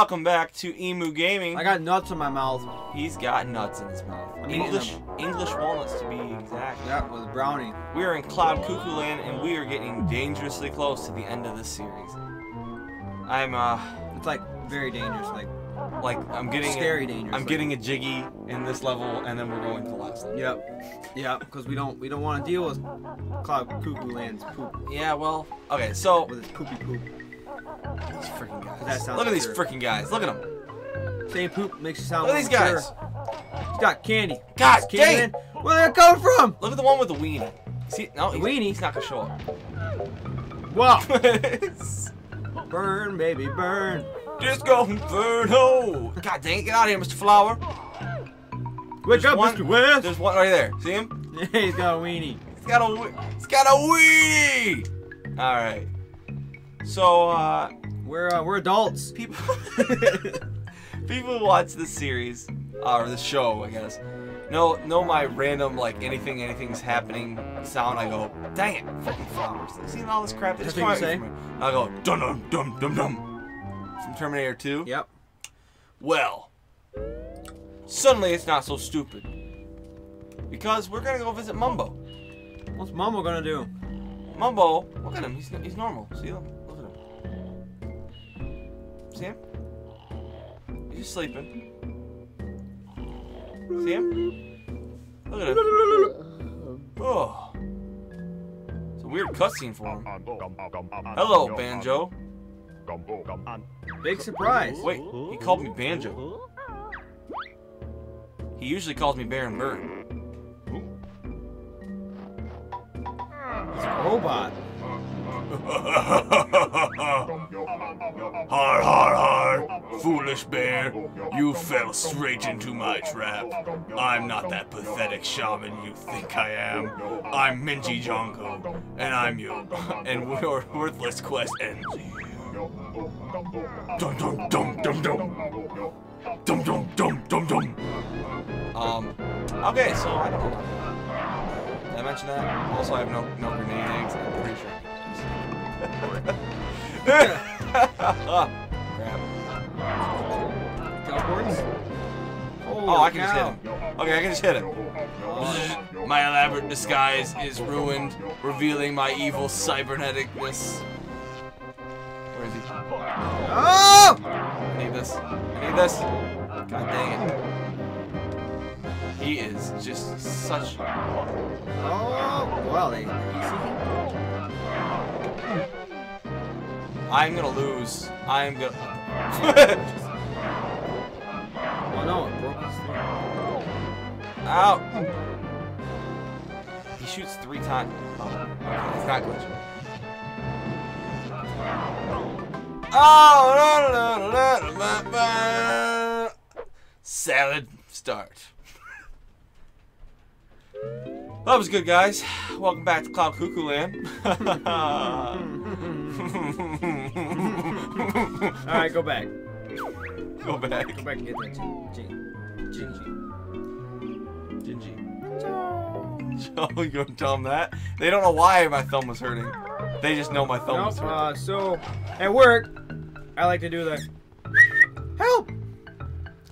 Welcome back to Emu Gaming. I got nuts in my mouth. He's got nuts in his mouth. I'm English English walnuts to be exact. Yeah, with brownie. We are in Cloud Cuckoo Land and we are getting dangerously close to the end of this series. I'm uh It's like very dangerous. Like like I'm getting Scary a, dangerous, I'm like- getting a jiggy in this level and then we're going to the last level. yep, yep. Because we don't we don't want to deal with Cloud Cuckoo Land's poop Yeah, well, okay, so with its poopy poop. These freaking guys. That Look at these freaking guys. Look at them. Saying poop makes you sound. Look at these guys. He's got candy. God Candy dang. man. Where did it come from? Look at the one with the weenie. See, no, he's, weenie? he's not gonna show up. Wow. burn, baby, burn. Disco Inferno! God dang it, get out of here, Mr. Flower. Wake up, one- Mr. West. There's one right there. See him? Yeah, he's got a weenie. He's got a he's got a weenie. All right. So uh, We're uh, we're adults. people people who watch this series uh, or the show, I guess, know know my random like anything anything's happening sound. I go, dang it, freaking flowers! You seen all this crap that's what you coming at me from? I go, dum dum dum dum dum. From Terminator 2. Yep. Well, suddenly it's not so stupid. Because we're gonna go visit Mumbo. What's Mama gonna do? Mumbo, look at him. He's, he's normal. See him? See him? He's just sleeping. See him? Look at him. Oh. It's a weird cutscene for him. Hello, Banjo. Big surprise. Wait, he called me Banjo. He usually calls me Baron Bird. He's a robot. Har har har! Foolish bear, you fell straight into my trap. I'm not that pathetic shaman you think I am. I'm Mingy Jongo, and I'm you. And your worthless quest ends. Dum dum dum dum dum. Dum dum dum dum dum. Um. Okay, so I don't know. Did I mention that? Also, I have no no grenade eggs. I'm pretty sure. Crap. Teleports. Oh, I can just hit him. Okay, I can just hit him. My elaborate disguise is ruined, revealing my evil cyberneticness. Where is he? Oh! I need this. I need this. God dang it. He is just such. Oh! Well, they. I'm gonna lose. I'm gonna. Oh no, it broke his thing. Ow! He shoots three times. Oh, okay, it's not glitching. Oh, la, la, la, la, la, la. salad start. That was good, guys. Welcome back to Cloud Cuckoo Land. All right, go back. Go back. Go back and get that gin. Gin. Gingy. Gingy. Oh, you gonna tell them that? They don't know why my thumb was hurting. They just know my thumb Nope, was hurting. uh, so at work, I like to do the help.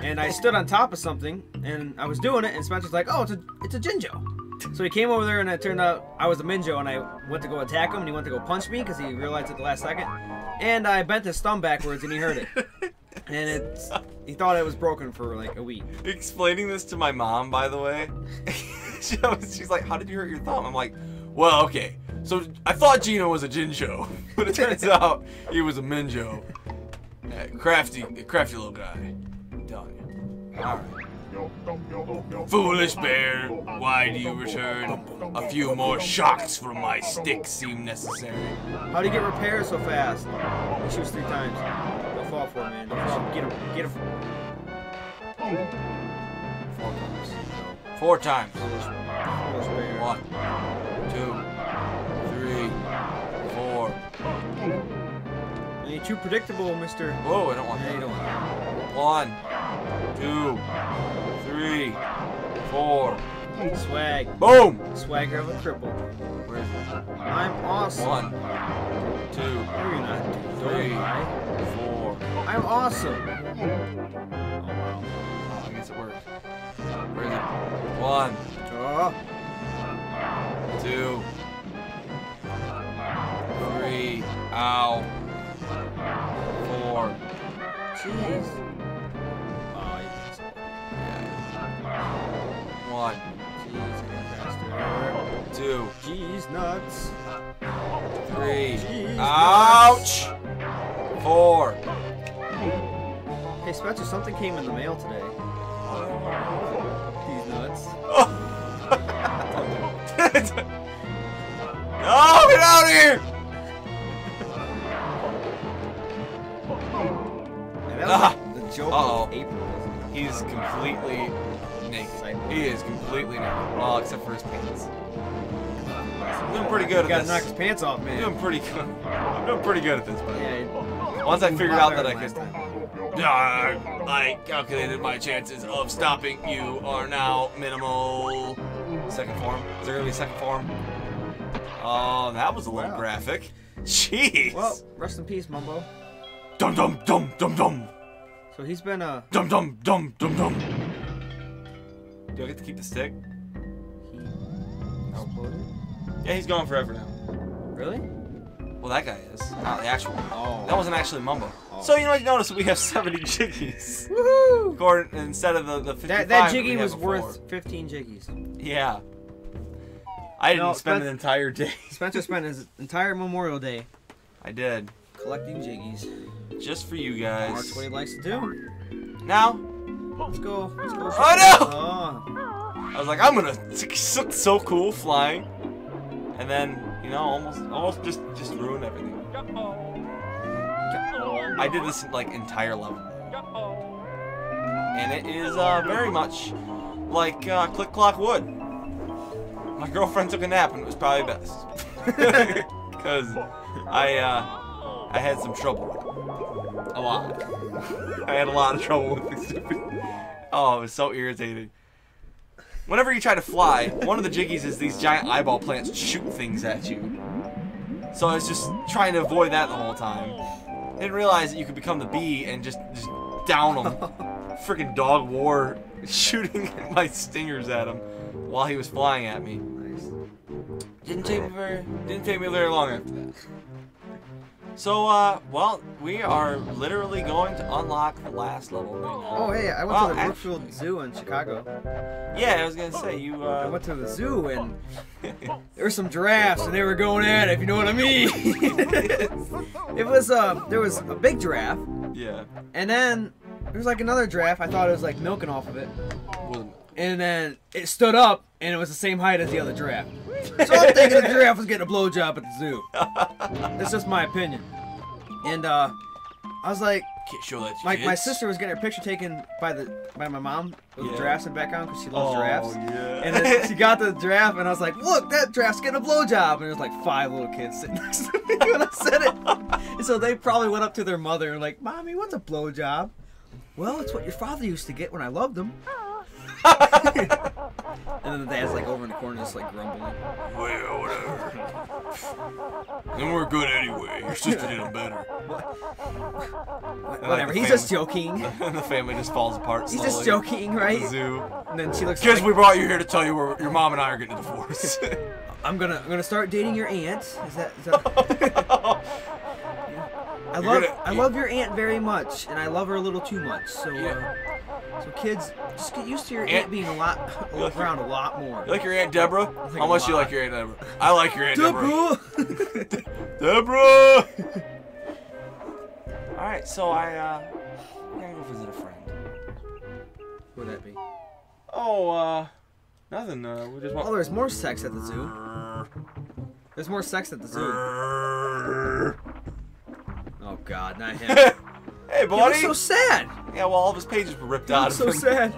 And I stood on top of something, and I was doing it, and Spencer's like, "Oh, it's a it's a Jinjo." So he came over there, and it turned out I was a Minjo, and I went to go attack him, and he went to go punch me because he realized at the last second, and I bent his thumb backwards, and he hurt it, and it's he thought it was broken for like a week. Explaining this to my mom, by the way, she was, she's like, "How did you hurt your thumb?" I'm like, "Well, okay. So I thought Gino was a Jinjo, but it turns out he was a Minjo. Crafty, crafty little guy. You. All right. Foolish bear, why do you return? A few more shocks from my stick seem necessary. How do you get repaired so fast? He shoots three times. Don't fall for it, man. Get him. Get him. Four times. Four times. Foolish bear. One, two, three, four. You're too predictable, Mister. Whoa, I don't want that. One, two, three, four. Swag. Boom. Swagger of a cripple. Where is it? I'm awesome. One, two, you're not. Three. four. I'm awesome. Oh, wow. Oh, I guess it worked. Where is it? One, Oh, two, three. Ow. Four. jeez. One, Jeez, two, faster. Jeez, nuts. three. Jeez, Ouch. Four. Hey, Spencer, something came in the mail today. These nuts. oh, get out of here! And that was Ah. the joke Uh-oh. of April. He's completely naked. He is completely naked. Well, except for his pants. I'm doing pretty good You gotta knock his pants off, I'm man. doing pretty good. I'm doing pretty good at this, buddy. Yeah, Once I figured out that I last could. Uh, I calculated my chances of stopping you are now minimal. Second form. Is there gonna be a second form? Oh, that was a little Wow. graphic. Jeez. Well, rest in peace, Mumbo. dum dum dum dum dum So he's been uh dum dum dum dum dum. Do I get to keep the stick? he exploded. Yeah, he's gone forever now. Really? Well, that guy is not the actual. one. Oh. That wasn't actually Mumbo. Oh. So you know, you notice we have 70 jiggies. Woohoo! According, instead of the, the 55 That that we jiggy had was before. worth 15 jiggies. Yeah. I didn't No, spend Spen- an entire day. Spencer spent his entire Memorial Day I did. collecting jiggies. Just for you guys. That's guys. what he likes to do. Now, Let's go. Let's go. Oh, no! Oh. I was like, I'm gonna look so cool flying. And then, you know, almost almost just just ruin everything. I did this like entire level. And it is uh, very much like uh, Click Clock Wood. My girlfriend took a nap and it was probably best. Because I, uh, I had some trouble. A lot. I had a lot of trouble with this stupid. Oh, it was so irritating. Whenever you try to fly, one of the jiggies is these giant eyeball plants shoot things at you. So I was just trying to avoid that the whole time. Didn't realize that you could become the bee and just, just down them. Freaking dog war shooting my stingers at him while he was flying at me. Didn't take me very didn't take me very long after that. So uh well, we are literally going to unlock the last level right now. Oh, hey, I went Well, to the act- Brookfield Zoo in Chicago. Yeah, I was gonna say you I uh went to the zoo and there were some giraffes and they were going at it, if you know what I mean. it was uh there was a big giraffe Yeah. and then there was like another giraffe. I thought it was like milking off of it. Well, And then it stood up and it was the same height as the other giraffe. So I'm thinking the giraffe was getting a blowjob at the zoo. That's just my opinion. And uh I was like, can't show that to my, my kids. sister was getting her picture taken by the by my mom with Yeah. the giraffes in the background because she loves Oh, giraffes. yeah. And then she got the giraffe, and I was like, "Look, that giraffe's getting a blowjob." And there's like five little kids sitting next to me when I said it. And so they probably went up to their mother and like, "Mommy, what's a blowjob?" Well, it's what your father used to get when I loved him. And then the dad's like over in the corner, just like grumbling. Well, whatever. Then we're good anyway. Your sister did them better. Whatever. He's just joking. and the family just falls apart. He's just slowly. joking, The right? zoo. And then she looks Kids, like, we brought you here to tell you where your mom and I are getting a divorce. I'm gonna I'm gonna start dating your aunt. Is that? Is that... I You're love gonna- I love your aunt very much, and I love her a little too much. So, Yeah. uh, so kids, just get used to your aunt, Aunt- being a lot like your- around a lot more. You like your Aunt Deborah? think How much do you like your Aunt Deborah? I like your Aunt Deborah. Deborah. Deborah! Alright, so I, uh, gonna go visit a friend. Who would that be? Oh, uh, nothing, uh, we just Oh, there's more sex at the zoo. There's more sex at the zoo. Oh God, not him. hey, He buddy! looks so sad. Yeah, well, all of his pages were ripped out of so him. sad.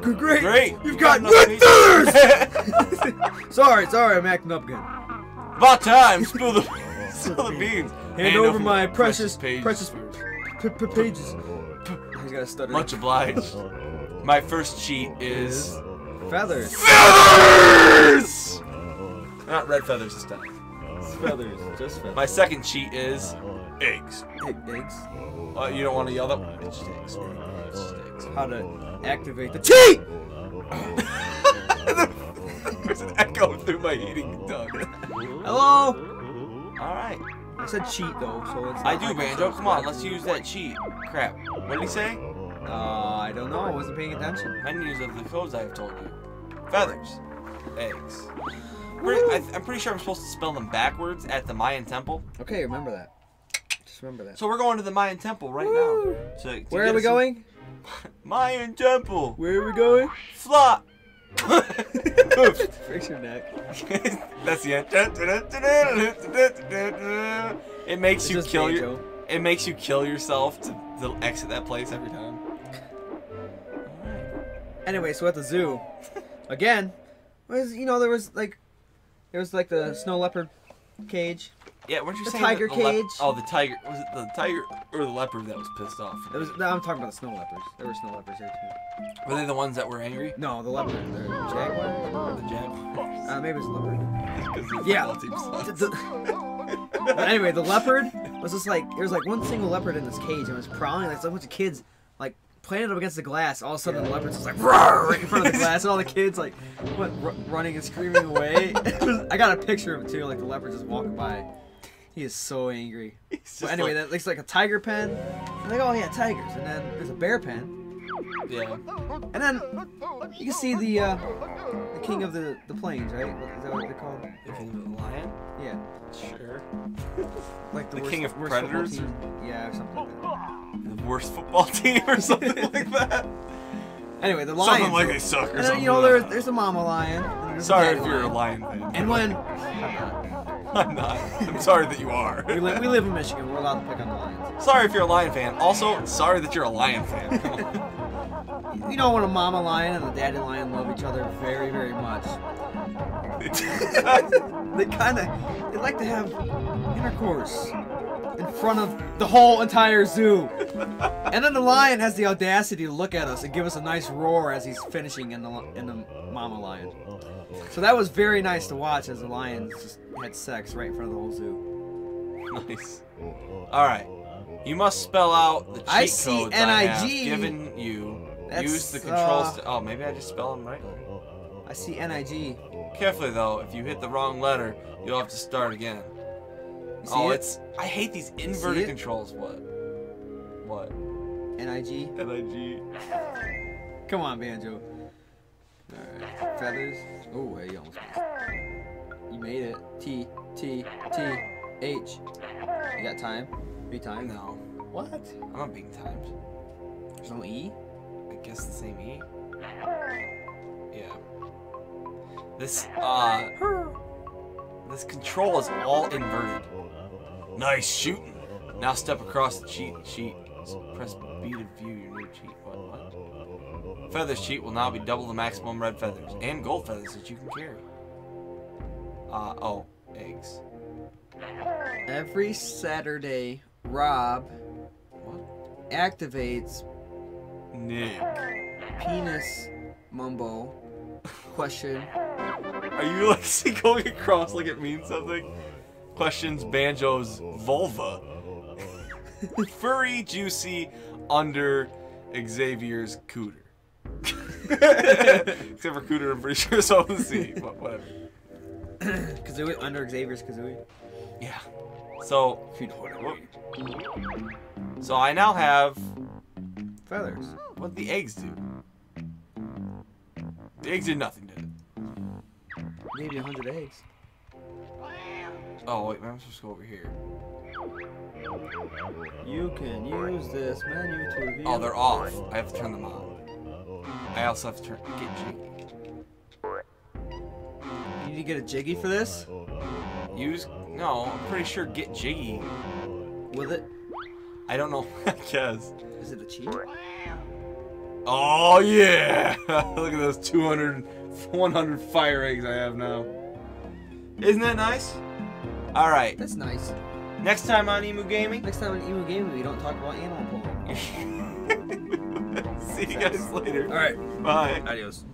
Great. Great! You've You got, pages. thirst. sorry, sorry, I'm acting up again. About time! Spill the, spill the beans. Hand, over, my precious, pages. precious p- p- pages. He's got a stutter. Much obliged. My first cheat is Feathers. Feathers! Not red feathers this time. Feathers. Just feathers. My second cheat is Eggs. Egg, eggs. uh, you don't want to yell that. It's just eggs. It's just eggs. How to activate the cheat? There's an echo through my heating tongue. Hello. All right. I said cheat though, so it's. I do, like Banjo. it's- Come on, let's use that cheat. Crap. What did he say? Uh, I don't know. I wasn't paying attention. Menus of the codes I have told you. Feathers. Eggs. Pretty, I, I'm pretty sure I'm supposed to spell them backwards at the Mayan temple. Okay, remember that. Remember that. So we're going to the Mayan temple right now. To, to Where are we some- going? Mayan temple. Where are we going? Flop. Fix your neck. That's the end. It makes It's you kill your. It makes you kill yourself to, to exit that place every time. Anyway, so at the zoo, again, was you know there was like, there was like the snow leopard cage. Yeah, weren't you The saying tiger the cage. oh, the tiger. Was it the tiger or the leopard that was pissed off? There was. No, I'm talking about the snow leopards. There were snow leopards there too. Were they the ones that were angry? No, the leopard, the jaguar. The jaguars. Uh, maybe it was the leopard. Yeah. team The- sucks. the- but anyway, the leopard was just like there was like one single leopard in this cage and it was prowling like so a bunch of kids like playing it up against the glass. All of a sudden, the leopard's just like "Roar!" right in front of the glass, and all the kids like went r- running and screaming away. Was- I got a picture of it too, like the leopard just walking by. He is so angry. It's just But anyway, like- that looks like a tiger pen. I'm like, oh yeah, tigers. And then there's a bear pen. yeah. And then you can see the uh, the king of the the plains, right? What, is that what they're called? The king of the lion. Yeah, Sure. like the, The worst, king of worst predators? team. Yeah, or something like that. The worst football team or something like that. Anyway, the lion. Something like they suck or and then something. you know there's there's a mama lion. and a Sorry if you're a lion. lion fan. And when I'm not. I'm sorry that you are. we, li- we live in Michigan, we're allowed to pick on the lions. Sorry if you're a lion fan. Also, sorry that you're a lion fan. You know when a mama lion and a daddy lion love each other very very much. They kind of they like to have intercourse in front of the whole entire zoo. And then the lion has the audacity to look at us and give us a nice roar as he's finishing in the in the mama lion. So that was very nice to watch as the lions just had sex right in front of the whole zoo. nice. All right. You must spell out the cheat I see codes I have given you. That's, Use the controls. uh, to, oh, maybe I just spell them right. I see NIG. Carefully though, if you hit the wrong letter, you'll have to start again. See oh, it? it's. I hate these inverted controls. What? What? NIG. NIG. Come on, Banjo. Alright. Feathers. Oh, hey, you almost. You made it. T, T, T, H. You got time? Three time? No, What? I'm not being timed. There's no E? I guess the same E. Yeah. This uh. This control is all inverted. Nice shooting. Now step across the cheat sheet. Press B to view your new cheat. What? what? Feathers cheat will now be double the maximum red feathers and gold feathers that you can carry. Uh oh, eggs. Every Saturday, Rob What? activates Nick. penis mumbo question. Are you like going across like it means something? Questions Banjo's vulva. Furry, juicy, under Xavier's cooter. Except for cooter, I'm pretty sure it's all the C. But whatever. Kazooie, under Xavier's Kazooie. Yeah. So, you know what I mean. so I now have Feathers. what the eggs do. The eggs did nothing, did it? Maybe a hundred eggs. Oh wait, I'm supposed to go over here. You can use this menu to. Oh, they're off. I have to turn them on. I also have to turn get jiggy. You need to get a jiggy for this? Use no, I'm pretty sure get jiggy. With it? I don't know. I guess. Is it a cheat? Oh yeah! Look at those 200, 100 fire eggs I have now. Isn't that nice? All right. That's nice. Next time on Emu Gaming. Next time on Emu Gaming, we don't talk about animal pulling. See you guys later. Alright. Bye. Adios.